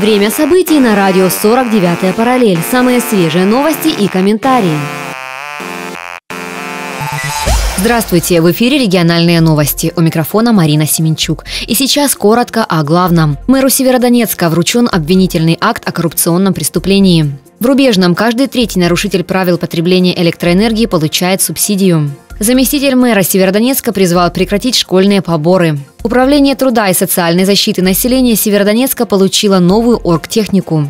Время событий на радио 49 параллель. Самые свежие новости и комментарии. Здравствуйте! В эфире региональные новости. У микрофона Марина Семенчук. И сейчас коротко о главном. Мэру Северодонецка вручен обвинительный акт о коррупционном преступлении. В Рубежном каждый третий нарушитель правил потребления электроэнергии получает субсидию. Заместитель мэра Северодонецка призвал прекратить школьные поборы. Управление труда и социальной защиты населения Северодонецка получило новую оргтехнику.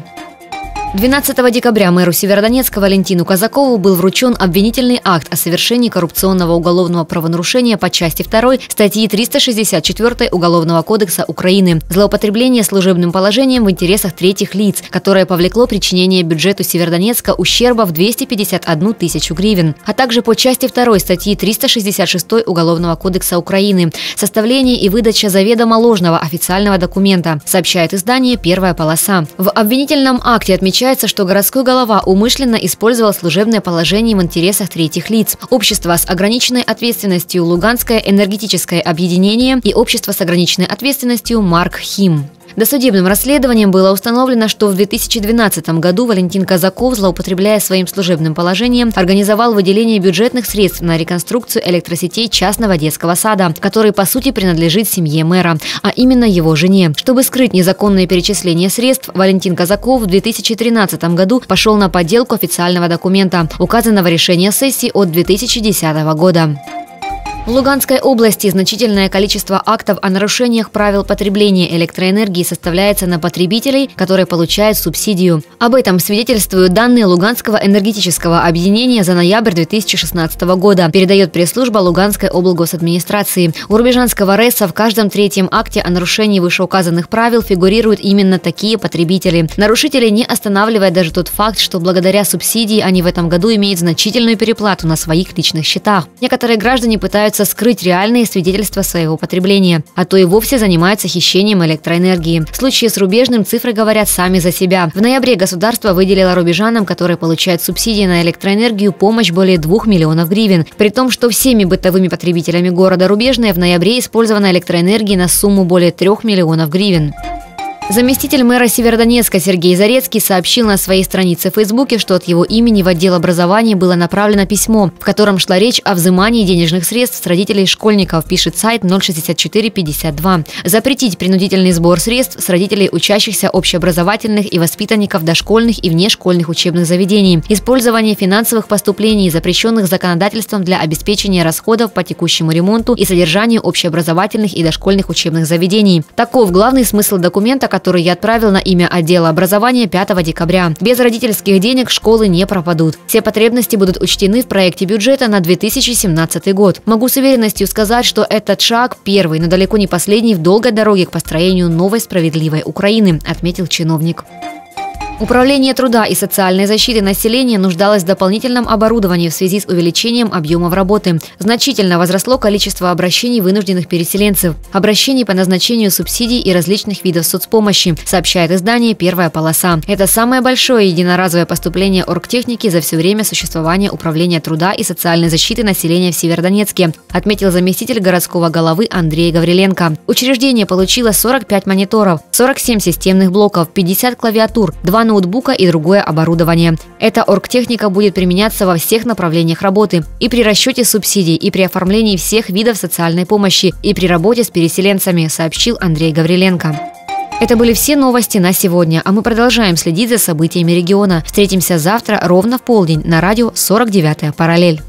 12 декабря мэру Северодонецка Валентину Казакову был вручен обвинительный акт о совершении коррупционного уголовного правонарушения по части 2 статьи 364 Уголовного кодекса Украины «Злоупотребление служебным положением в интересах третьих лиц», которое повлекло причинение бюджету Северодонецка ущерба в 251 тысячу гривен, а также по части 2 статьи 366 Уголовного кодекса Украины «Составление и выдача заведомо ложного официального документа», сообщает издание «Первая полоса». В обвинительном акте отмечается Отмечается, что городской голова умышленно использовал служебное положение в интересах третьих лиц. Общество с ограниченной ответственностью «Луганское энергетическое объединение» и общество с ограниченной ответственностью «Марк Хим». Досудебным расследованием было установлено, что в 2012 году Валентин Казаков, злоупотребляя своим служебным положением, организовал выделение бюджетных средств на реконструкцию электросетей частного детского сада, который по сути принадлежит семье мэра, а именно его жене. Чтобы скрыть незаконное перечисление средств, Валентин Казаков в 2013 году пошел на подделку официального документа, указанного решения сессии от 2010 года. В Луганской области значительное количество актов о нарушениях правил потребления электроэнергии составляется на потребителей, которые получают субсидию. Об этом свидетельствуют данные Луганского энергетического объединения за ноябрь 2016 года, передает пресс-служба Луганской облгосадминистрации. У Рубежанского РЭСа в каждом третьем акте о нарушении вышеуказанных правил фигурируют именно такие потребители. Нарушители не останавливает даже тот факт, что благодаря субсидии они в этом году имеют значительную переплату на своих личных счетах. Некоторые граждане пытаются пытаются скрыть реальные свидетельства своего потребления, а то и вовсе занимаются хищением электроэнергии. В случае с рубежным цифры говорят сами за себя. В ноябре государство выделило рубежанам, которые получают субсидии на электроэнергию, помощь более 2 миллионов гривен. При том, что всеми бытовыми потребителями города Рубежное в ноябре использовано электроэнергии на сумму более 3 миллионов гривен. Заместитель мэра Северодонецка Сергей Зарецкий сообщил на своей странице в Фейсбуке, что от его имени в отдел образования было направлено письмо, в котором шла речь о взимании денежных средств с родителей школьников, пишет сайт 06452. Запретить принудительный сбор средств с родителей учащихся общеобразовательных и воспитанников дошкольных и внешкольных учебных заведений. Использование финансовых поступлений, запрещенных законодательством для обеспечения расходов по текущему ремонту и содержанию общеобразовательных и дошкольных учебных заведений. Таков главный смысл документа, который я отправил на имя отдела образования 5 декабря. Без родительских денег школы не пропадут. Все потребности будут учтены в проекте бюджета на 2017 год. Могу с уверенностью сказать, что этот шаг первый, но далеко не последний в долгой дороге к построению новой справедливой Украины, отметил чиновник. Управление труда и социальной защиты населения нуждалось в дополнительном оборудовании в связи с увеличением объемов работы. Значительно возросло количество обращений вынужденных переселенцев, обращений по назначению субсидий и различных видов соцпомощи, сообщает издание «Первая полоса». Это самое большое единоразовое поступление оргтехники за все время существования Управления труда и социальной защиты населения в Северодонецке, отметил заместитель городского головы Андрей Гавриленко. Учреждение получило 45 мониторов, 47 системных блоков, 50 клавиатур, 2 ноутбука и другое оборудование. Эта оргтехника будет применяться во всех направлениях работы и при расчете субсидий, и при оформлении всех видов социальной помощи, и при работе с переселенцами, сообщил Андрей Гавриленко. Это были все новости на сегодня, а мы продолжаем следить за событиями региона. Встретимся завтра ровно в полдень на радио 49 «Параллель».